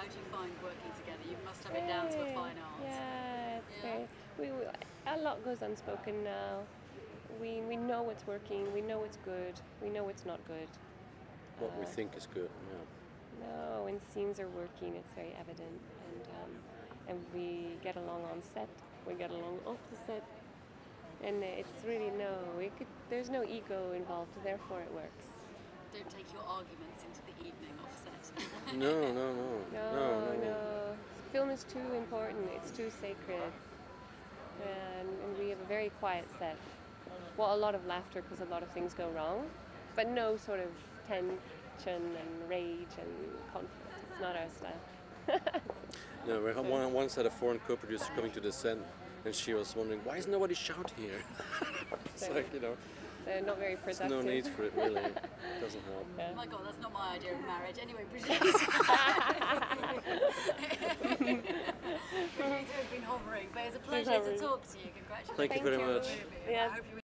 How do you find working together? You must have it down to a fine art. Yeah, it's Yeah. very. We, we a lot goes unspoken now. We we know what's working. We know what's good. We know what's not good. What we Uh, think is good. Yeah. No, when scenes are working, it's very evident, and um, and we get along on set. We get along off the set, and it's really no. We could. There's no ego involved, therefore it works. Don't take your arguments into the evening off set. No, no, no, No, no, Film is too important. It's too sacred, and, and we have a very quiet set. Well, a lot of laughter because a lot of things go wrong, but no sort of tension and rage and conflict. It's not our style. No, we had one, once had a foreign co-producer coming to the set, and she was wondering why is nobody shout here. it's like you know, They're not very there's no need for it really. It doesn't help. oh my god, that's not my idea of marriage. Anyway, Brigitte. Brigitte has been hovering, but it's a pleasure to talk to you. Congratulations. Thank you very much. Yeah. hope you